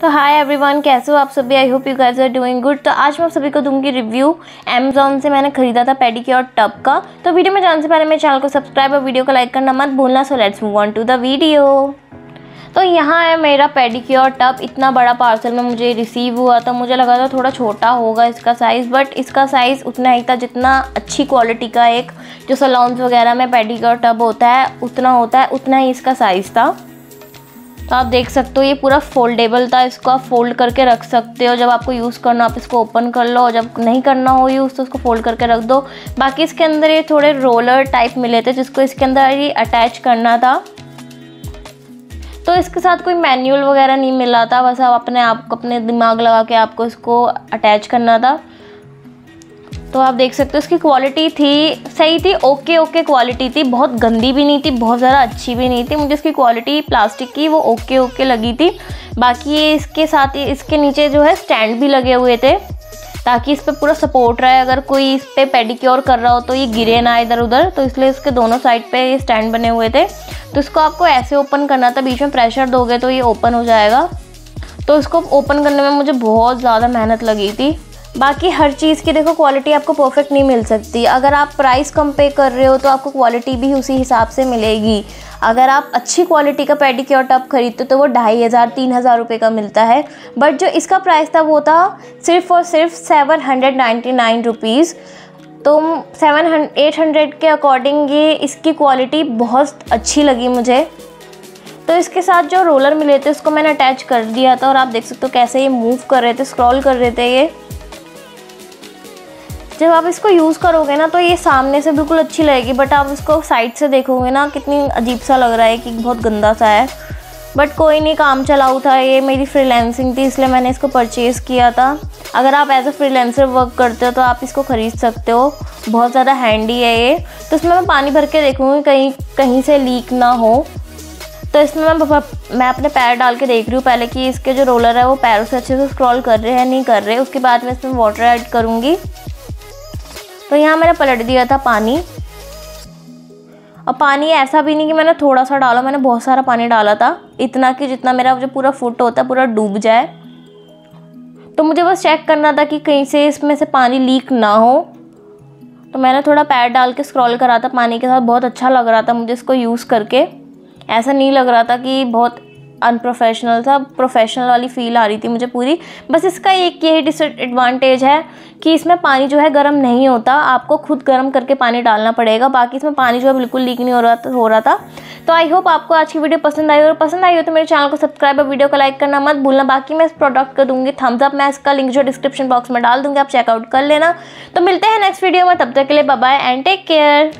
तो hi everyone कैसे हो आप सभी? I hope you guys are doing good तो आज मैं आप सभी को दूँगी रिव्यू अमेजोन से मैंने खरीदा था पेडिक्योर टब का। तो वीडियो में जाने से पहले मेरे चैनल को सब्सक्राइब और वीडियो को लाइक करना मत भूलना। So let's move on to the video तो यहाँ है मेरा पेडिक्योर टब इतना बड़ा पार्सल में मुझे रिसीव हुआ था। मुझे लगा था थोड़ा छोटा होगा इसका साइज़ बट इसका साइज़ उतना ही था जितना अच्छी क्वालिटी का एक जो सलोन्स वगैरह में पेडिक्योर टब होता है, उतना होता है, उतना ही इसका साइज़ था। तो आप देख सकते हो, ये पूरा फोल्डेबल था, इसको आप फोल्ड करके रख सकते हो। जब आपको यूज़ करना आप इसको ओपन कर लो, और जब नहीं करना हो यूज़ तो उसको फोल्ड करके रख दो। बाकी इसके अंदर ये थोड़े रोलर टाइप मिले थे, जिसको इसके अंदर ये अटैच करना था। तो इसके साथ कोई मैनुअल वगैरह नहीं मिला था, बस आप अपने आप अपने दिमाग लगा के आपको इसको अटैच करना था। तो आप देख सकते हो इसकी क्वालिटी थी, सही थी ओके ओके क्वालिटी थी, बहुत गंदी भी नहीं थी, बहुत ज़्यादा अच्छी भी नहीं थी, मुझे इसकी क्वालिटी प्लास्टिक की वो ओके ओके लगी थी। बाकी ये इसके साथ ही, इसके नीचे जो है स्टैंड भी लगे हुए थे, ताकि इस पर पूरा सपोर्ट रहे, अगर कोई इस पर पेडिक्योर कर रहा हो तो ये गिरे ना इधर उधर तो इसलिए इसके दोनों साइड पे ये स्टैंड बने हुए थे। तो इसको आपको ऐसे ओपन करना था, बीच में प्रेशर दोगे तो ये ओपन हो जाएगा। तो इसको ओपन करने में मुझे बहुत ज़्यादा मेहनत लगी थी। बाकी हर चीज़ की देखो क्वालिटी आपको परफेक्ट नहीं मिल सकती। अगर आप प्राइस कम पे कर रहे हो तो आपको क्वालिटी भी उसी हिसाब से मिलेगी। अगर आप अच्छी क्वालिटी का पेडिक्योर टब खरीदते हो तो वो ढाई हज़ार, तीन हज़ार रुपये का मिलता है। बट जो इसका प्राइस था, वो था सिर्फ़ और सिर्फ़ seven hundred ninety nine rupees तो सेवन एट हंड्रेड के अकॉर्डिंग ये इसकी क्वालिटी बहुत अच्छी लगी मुझे। तो इसके साथ जो रोलर मिले थे, उसको मैंने अटैच कर दिया था, और आप देख सकते हो कैसे ये मूव कर रहे थे स्क्रॉल कर रहे थे ये। जब आप इसको यूज़ करोगे ना तो ये सामने से बिल्कुल अच्छी लगेगी बट आप इसको साइड से देखोगे ना, कितनी अजीब सा लग रहा है कि बहुत गंदा सा है। बट कोई नहीं, काम चलाऊ था ये मेरी फ्रीलैंसिंग थी, इसलिए मैंने इसको परचेज़ किया था। अगर आप एज अ फ्रीलेंसर वर्क करते हो तो आप इसको ख़रीद सकते हो। बहुत ज़्यादा हैंडी है ये। तो इसमें मैं पानी भर के देखूँगी, कहीं कहीं से लीक ना हो। तो इसमें मैं मैं अपने पैर डाल के देख रही हूँ पहले कि इसके जो रोलर है, वो पैरों से अच्छे से स्क्रॉल कर रहे हैं नहीं कर रहे। उसके बाद मैं इसमें वाटर ऐड करूँगी। तो यहाँ मैंने पलट दिया था पानी। और पानी ऐसा भी नहीं कि मैंने थोड़ा सा डाला, मैंने बहुत सारा पानी डाला था। इतना कि जितना मेरा जो पूरा फुट होता है, पूरा डूब जाए। तो मुझे बस चेक करना था कि कहीं से इसमें से पानी लीक ना हो। तो मैंने थोड़ा पैर डाल के स्क्रॉल करा था पानी के साथ, बहुत अच्छा लग रहा था मुझे इसको यूज़ करके। ऐसा नहीं लग रहा था कि बहुत अनप्रोफेशनल था प्रोफेशनल वाली फील आ रही थी मुझे पूरी। बस इसका एक यही डिसएडवांटेज है कि इसमें पानी जो है गर्म नहीं होता, आपको खुद गर्म करके पानी डालना पड़ेगा, बाकी इसमें पानी जो है बिल्कुल लीक नहीं हो रहा हो रहा था। तो आई होप आपको आज की वीडियो पसंद आई और पसंद आई हो तो मेरे चैनल को सब्सक्राइब और वीडियो को लाइक करना मत भूलना। बाकी मैं इस प्रोडक्ट को दूँगी थम्स अप मैं इसका लिंक जो डिस्क्रिप्शन बॉक्स में डाल दूँगी, आप चेकआउट कर लेना। तो मिलते हैं नेक्स्ट वीडियो में, तब तक के लिए बाय एंड टेक केयर